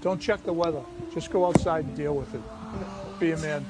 Don't check the weather. Just go outside and deal with it. Be a man.